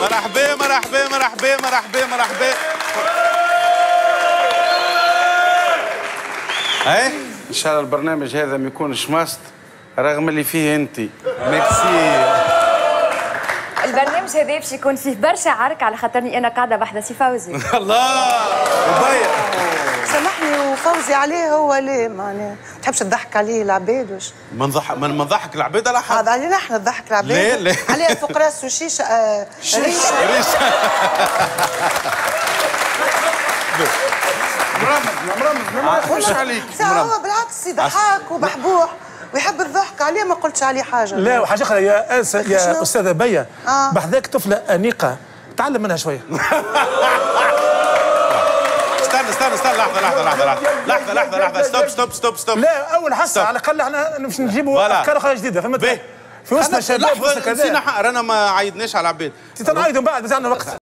مرحبا مرحبا مرحبا مرحبا مرحبا. إيه؟ إن شاء الله البرنامج هذا ما يكونش ماست رغم اللي فيه أنت. ميرسي. البرنامج هذا باش يكون فيه برشا عرك على خاطرني أنا قاعدة بحذا سي فوزي. الله! وفوزي عليه هو ليه؟ معناها ما تحبش تضحك عليه العباد وش؟ ما نضحك ما نضحك العباد على حد؟ هذا علينا إحنا نضحك العباد لا، لا. عليه فوق راسه شيشه آه ريشه ريش. مرمز مرمز ما نخش عليك. ساعة هو بالعكس يضحك وبحبوح ويحب الضحك عليه ما قلتش عليه حاجة. لا وحاجة أخرى يا أس... يا؟ أستاذة بيا. آه. بحذاك طفلة أنيقة. تعلم منها شوية. استنى استنى استنى لحظة لحظة لحظة لحظة. لحظة لحظة لحظة. stop stop stop stop. لا أول حصة. على الأقل إحنا باش نجيبوا. أفكار أخرى جديدة فهمت. في وسطنا شباب في وسطنا لحظة نسينا كذا حق رانا ما عيدناش على عباد تنعيدوا بعد بس عندنا وقت.